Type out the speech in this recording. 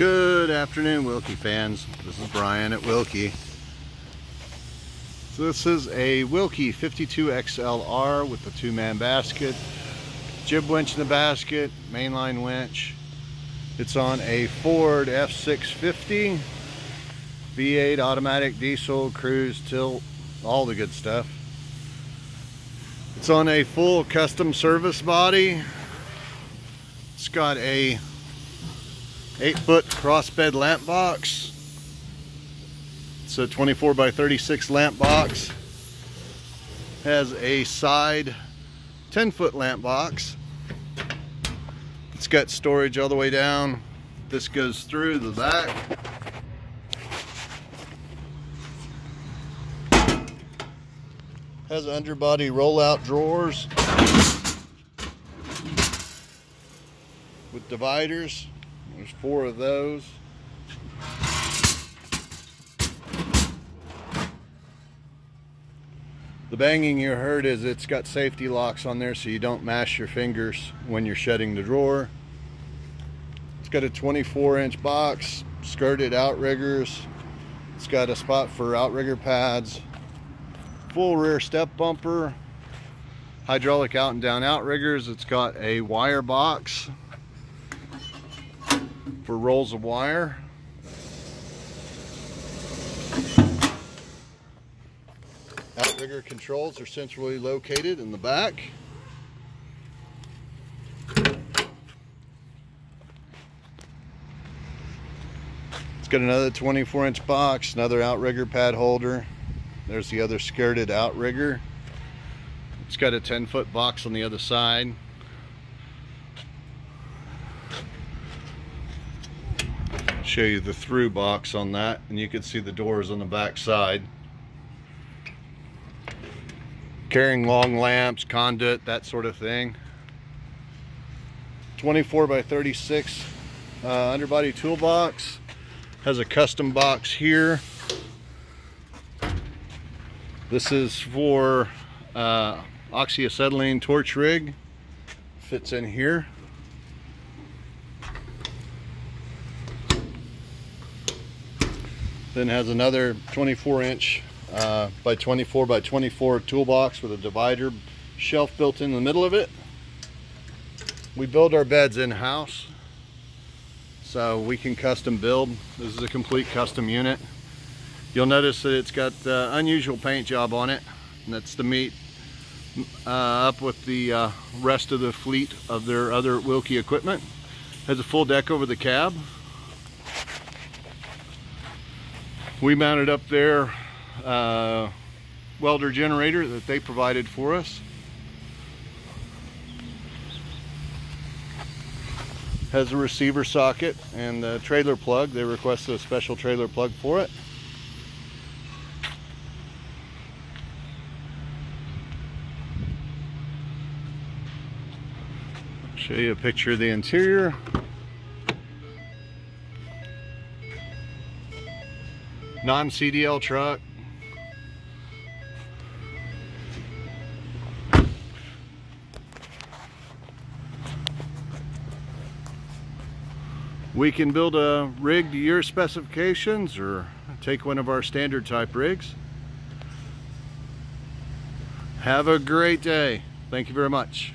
Good afternoon, Wilkie fans. This is Bryan at Wilkie. So this is a Wilkie 52XLR with the two-man basket, jib winch in the basket, mainline winch. It's on a Ford F650, V8 automatic diesel, cruise, tilt, all the good stuff. It's on a full custom service body. It's got a 8 foot crossbed lamp box. It's a 24 by 36 lamp box. Has a side 10 foot lamp box. It's got storage all the way down. This goes through the back. Has underbody rollout drawers with dividers. There's four of those. The banging you heard is it's got safety locks on there so you don't mash your fingers when you're shutting the drawer. It's got a 24 inch box, skirted outriggers. It's got a spot for outrigger pads, full rear step bumper, hydraulic out and down outriggers. It's got a wire box for rolls of wire. Outrigger controls are centrally located in the back. It's got another 24 inch box, another outrigger pad holder. There's the other skirted outrigger. It's got a 10 foot box on the other side. Show you the through box on that and you can see the doors on the back side. Carrying long lamps conduit that sort of thing. 24 by 36 uh, underbody toolbox. Has a custom box here. This is for uh, oxyacetylene torch rig. Fits in here Then has another 24 inch uh, by 24 by 24 toolbox with a divider shelf built in the middle of it. We build our beds in-house, so we can custom build. This is a complete custom unit. You'll notice that it's got uh, unusual paint job on it, and that's to meet uh, up with the uh, rest of the fleet of their other Wilkie equipment. Has a full deck over the cab, we mounted up their uh, welder generator that they provided for us. Has a receiver socket and a trailer plug. They requested a special trailer plug for it. Show you a picture of the interior. non-CDL truck. We can build a rig to your specifications or take one of our standard type rigs. Have a great day. Thank you very much.